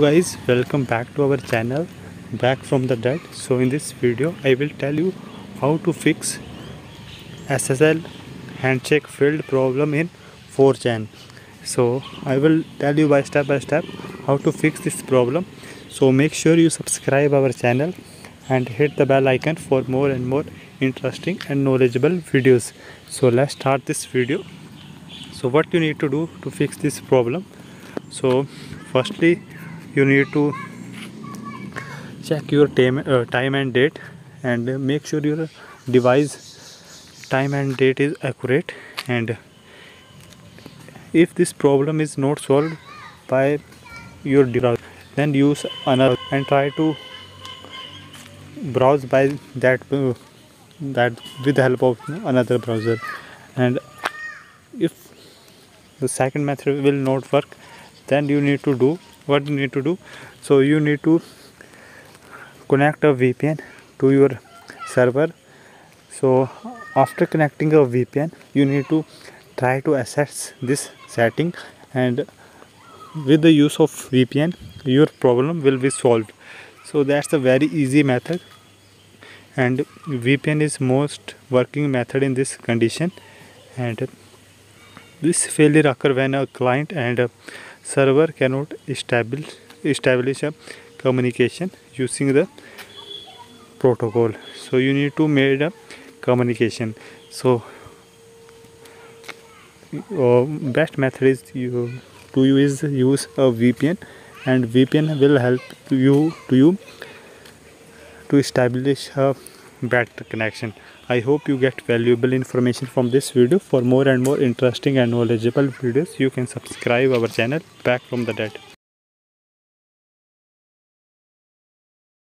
guys welcome back to our channel back from the dead. So in this video i will tell you how to fix ssl handshake failed problem in 4chan so i will tell you by step by step how to fix this problem. So make sure you subscribe our channel and hit the bell icon for more and more interesting and knowledgeable videos. So let's start this video. So what you need to do to fix this problem? So firstly you need to check your time, uh, time and date and make sure your device time and date is accurate. And if this problem is not solved by your device then use another and try to browse by that uh, that with the help of another browser. And if the second method will not work then you need to do what you need to do? So you need to connect a VPN to your server. So after connecting a VPN you need to try to access this setting and with the use of VPN your problem will be solved. So that's a very easy method and VPN is most working method in this condition. And this failure occur when a client and server cannot establish establish a communication using the protocol. So you need to make a communication. So uh, best method is you to use use a VPN and VPN will help you to you to establish a better connection. I hope you get valuable information from this video. For more and more interesting and knowledgeable videos you can subscribe our channel. Back from the dead